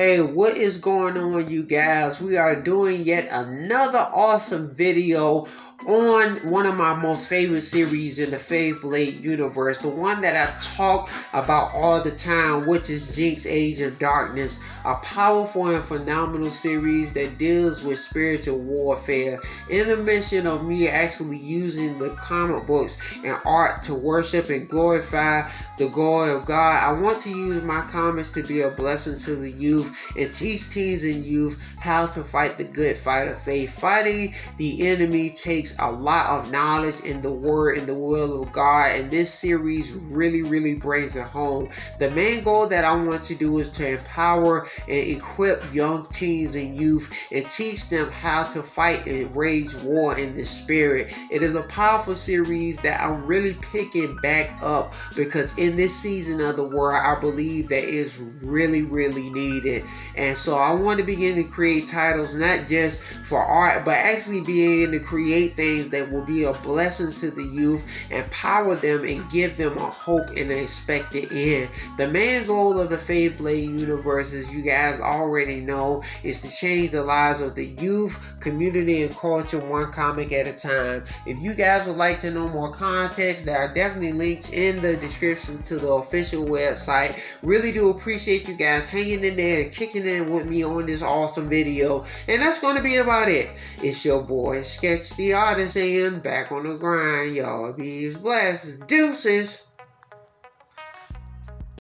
Hey, what is going on, you guys? We are doing yet another awesome video on one of my most favorite series in the Faithblade universe, the one that I talk about all the time, which is Jynx Age of Darkness, a powerful and phenomenal series that deals with spiritual warfare in the mission of me actually using the comic books and art to worship and glorify the glory of God. I want to use my comments to be a blessing to the youth and teach teens and youth how to fight the good fight of faith. Fighting the enemy takes a lot of knowledge in the word and the will of God, and this series really, really brings it home. The main goal that I want to do is to empower and equip young teens and youth and teach them how to fight and wage war in the spirit. It is a powerful series that I'm really picking back up because in this season of the world, I believe that is really, really needed. And so I want to begin to create titles not just for art, but actually being to create things that will be a blessing to the youth, empower them, and give them a hope and an expected end. The main goal of the Faithblade universe, as you guys already know, is to change the lives of the youth, community, and culture one comic at a time. If you guys would like to know more context, there are definitely links in the description to the official website. Really do appreciate you guys hanging in there and kicking in with me on this awesome video. And that's going to be about it. It's your boy, Sketch the Artist, and back on the grind, y'all. Be blessed. Deuces.